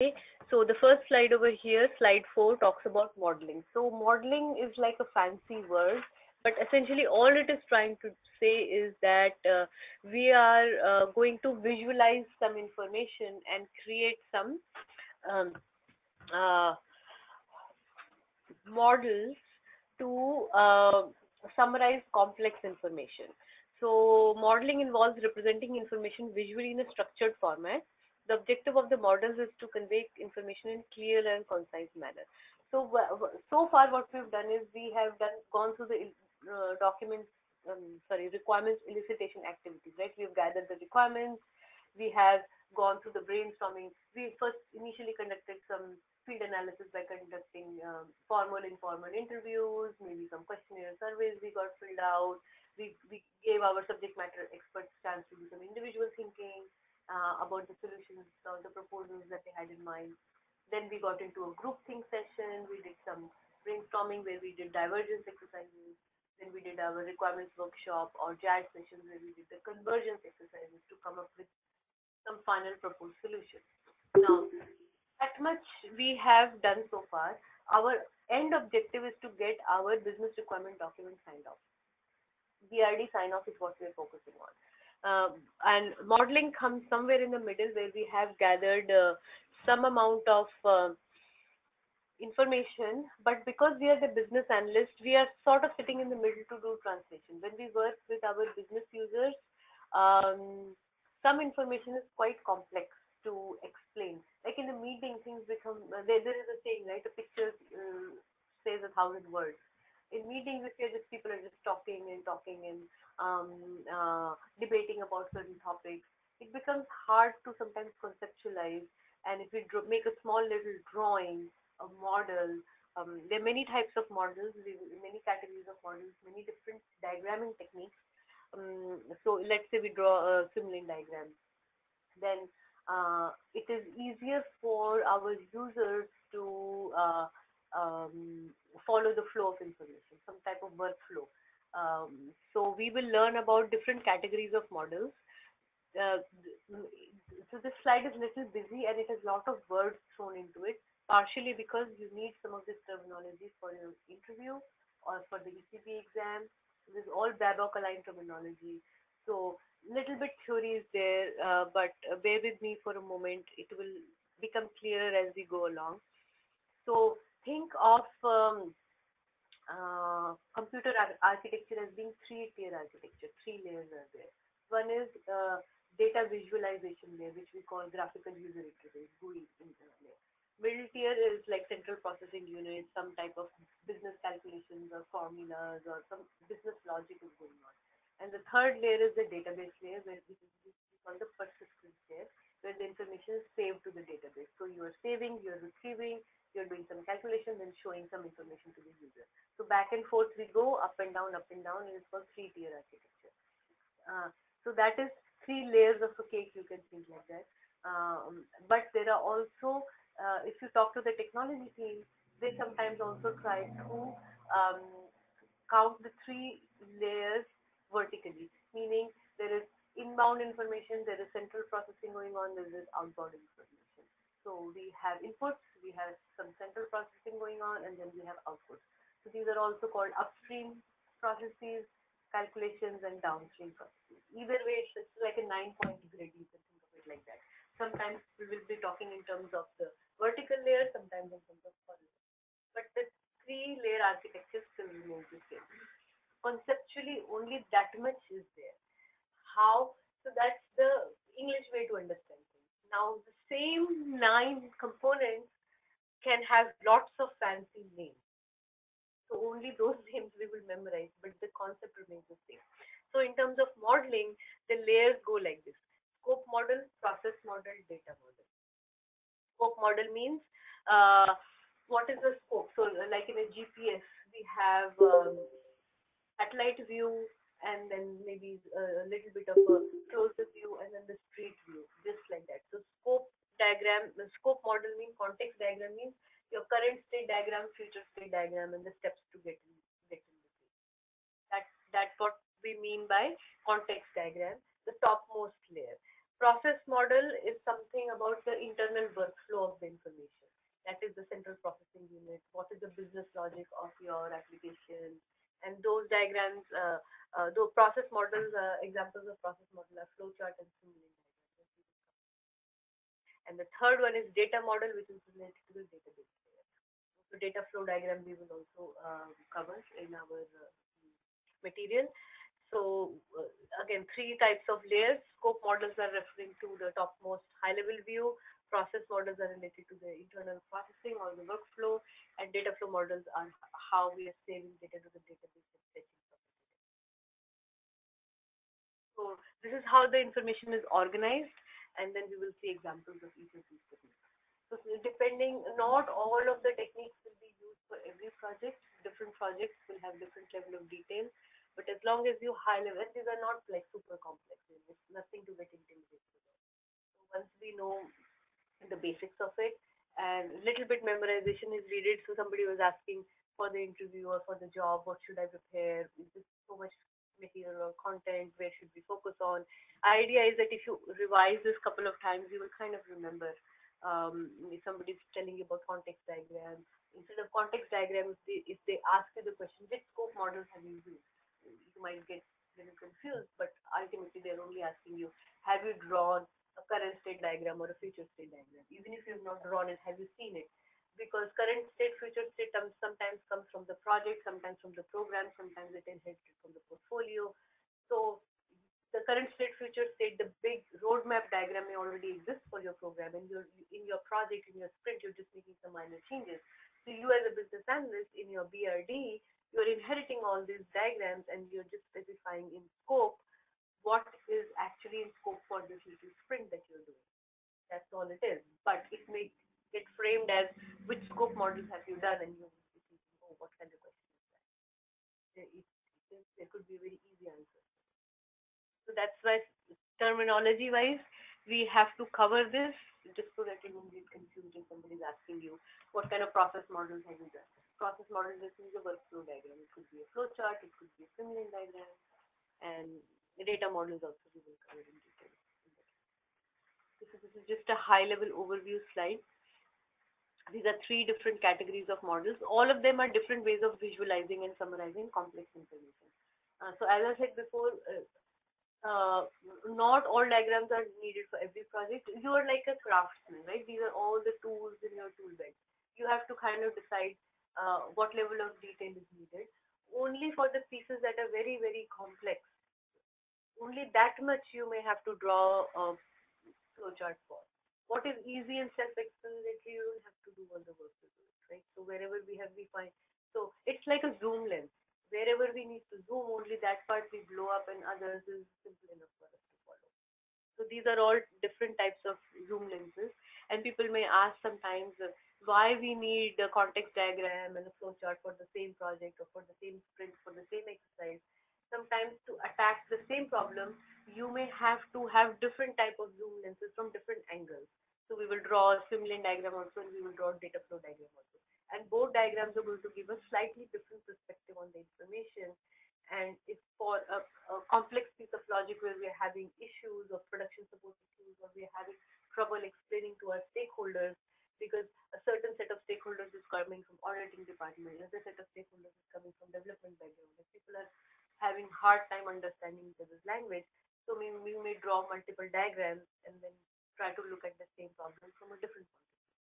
Okay, so the first slide over here, slide four, talks about modeling. So modeling is like a fancy word, but essentially all it is trying to say is that uh, we are uh, going to visualize some information and create some um, uh, models to uh, summarize complex information. So modeling involves representing information visually in a structured format the objective of the models is to convey information in clear and concise manner. So, so far what we've done is we have done gone through the uh, documents, um, sorry, requirements elicitation activities, right? We've gathered the requirements, we have gone through the brainstorming. We first initially conducted some field analysis by conducting um, formal, informal interviews, maybe some questionnaire surveys we got filled out. We, we gave our subject matter experts chance to do some individual thinking uh, about the solutions or the proposals that they had in mind. Then we got into a group think session. We did some brainstorming where we did divergence exercises. Then we did our requirements workshop or JAD sessions where we did the convergence exercises to come up with some final proposed solutions. Now, that much we have done so far. Our end objective is to get our business requirement document signed off. BRD sign off is what we are focusing on. Um, and modeling comes somewhere in the middle where we have gathered uh, some amount of uh, information, but because we are the business analyst, we are sort of sitting in the middle to do translation. When we work with our business users, um, some information is quite complex to explain. Like in a meeting, things become, uh, there, there is a saying, right? A picture uh, says a thousand words in meetings if you're just people are just talking and talking and um, uh, debating about certain topics. It becomes hard to sometimes conceptualize. And if we make a small little drawing a model um, there are many types of models many categories of models many different diagramming techniques. Um, so let's say we draw a swimlane diagram. Then uh, it is easier for our users to uh, um, follow the flow of information, some type of workflow. Um, so we will learn about different categories of models. Uh, so this slide is a little busy and it has a lot of words thrown into it, partially because you need some of this terminology for your interview or for the ECB exam. This is all BABOK aligned terminology. So little bit theory is there, uh, but bear with me for a moment. It will become clearer as we go along. So think of um, uh, computer ar architecture as being three-tier architecture. Three layers are there. One is uh, data visualization layer, which we call graphical user interface (GUI) layer. Middle tier is like central processing unit, some type of business calculations or formulas or some business logic is going on. And the third layer is the database layer, where we call the persistence layer, where the information is saved to the database. So you are saving, you are retrieving, you're doing some calculations and showing some information to the user. So back and forth we go up and down, up and down, and it's called three-tier architecture. Uh, so that is three layers of a cake, you can think like that. Um, but there are also, uh, if you talk to the technology team, they sometimes also try to um, count the three layers vertically, meaning there is inbound information, there is central processing going on, there is outbound information. So we have inputs, we have some central processing going on, and then we have outputs. So these are also called upstream processes, calculations, and downstream processes. Either way, it's like a nine-point grid. You can think of it like that. Sometimes we will be talking in terms of the vertical layer, sometimes in terms of horizontal. But the three-layer architecture still remains the same. Conceptually, only that much is there. How? So that's the English way to understand now, the same nine components can have lots of fancy names. So only those names we will memorize, but the concept remains the same. So in terms of modeling, the layers go like this. Scope model, process model, data model. Scope model means uh, what is the scope? So like in a GPS, we have um, satellite view, and then maybe uh, a little bit of a closer view and then the street view, just like that. So scope diagram, the scope model means context diagram means your current state diagram, future state diagram, and the steps to get in, get in between. That, that's what we mean by context diagram, the topmost layer. Process model is something about the internal workflow of the information. That is the central processing unit. What is the business logic of your application? And those diagrams, uh, uh, those process models, uh, examples of process model are flowchart and diagrams. And the third one is data model, which is related to the database. So data flow diagram we will also uh, cover in our uh, material. So uh, again, three types of layers. Scope models are referring to the topmost high-level view. Process models are related to the internal processing or the workflow, and data flow models are how we are saving data to the database and fetching from the database. So this is how the information is organized, and then we will see examples of each of these techniques. So depending, not all of the techniques will be used for every project. Different projects will have different level of detail. But as long as you high level, these are not like super complex. It's nothing to get intimidated. So once we know the basics of it, and little bit memorization is needed. So somebody was asking for the interview or for the job, what should I prepare? Is this so much material or content? Where should we focus on? Idea is that if you revise this couple of times, you will kind of remember. Um, if somebody's telling you about context diagrams, instead of context diagrams, they, if they ask you the question, which scope models have you used? you might get a little confused, but ultimately they're only asking you, have you drawn a current state diagram or a future state diagram? Even if you've not drawn it, have you seen it? Because current state, future state sometimes comes from the project, sometimes from the program, sometimes it inherited from the portfolio. So the current state, future state, the big roadmap diagram may already exist for your program, and you're in your project, in your sprint, you're just making some minor changes. So you as a business analyst in your BRD, you're inheriting all these diagrams and you're just specifying in scope what is actually in scope for this little sprint that you're doing. That's all it is. But it may get framed as which scope models have you done and you will be thinking, oh, what kind of question is that? There, it, it, there could be a very easy answer. So that's why terminology wise, we have to cover this just so that you don't get confused if somebody is asking you what kind of process models have you done process model, this is a workflow diagram. It could be a flow chart, it could be a swimlane diagram, and data models also we will cover in detail. This is, just a high level overview slide. These are three different categories of models. All of them are different ways of visualizing and summarizing complex information. Uh, so as I said before, uh, uh, not all diagrams are needed for every project. You are like a craftsman, right? These are all the tools in your tool belt. You have to kind of decide uh, what level of detail is needed. Only for the pieces that are very, very complex, only that much you may have to draw a flowchart for. What is easy and self-explanatory, you don't have to do all the work to do it, right? So wherever we have, we find. So it's like a zoom lens. Wherever we need to zoom, only that part we blow up, and others is simple enough for us to follow. So these are all different types of zoom lenses, and people may ask sometimes. Uh, why we need a context diagram and a flowchart for the same project or for the same sprint, for the same exercise. Sometimes to attack the same problem, you may have to have different type of zoom lenses from different angles. So we will draw a swimlane diagram also and we will draw a data flow diagram also. And both diagrams are going to give a slightly different perspective on the information. And if for a, a complex piece of logic where we are having issues or production support issues or we are having trouble explaining to our stakeholders, because a certain set of stakeholders is coming from auditing department, another set of stakeholders is coming from development background. If people are having hard time understanding each other's language, so we, we may draw multiple diagrams and then try to look at the same problem from a different point of view.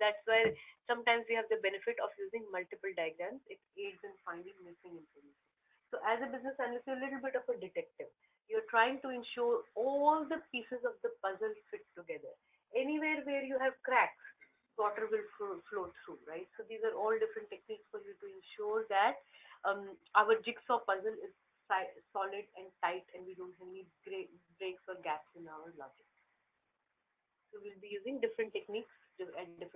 That's why sometimes we have the benefit of using multiple diagrams. It aids in finding missing information. So as a business analyst, you're a little bit of a detective. You're trying to ensure all the pieces of the puzzle fit together. Anywhere where you have cracks, water will flow, flow through, right? So these are all different techniques for you to ensure that um, our jigsaw puzzle is solid and tight and we don't have any breaks or gaps in our logic. So we'll be using different techniques at different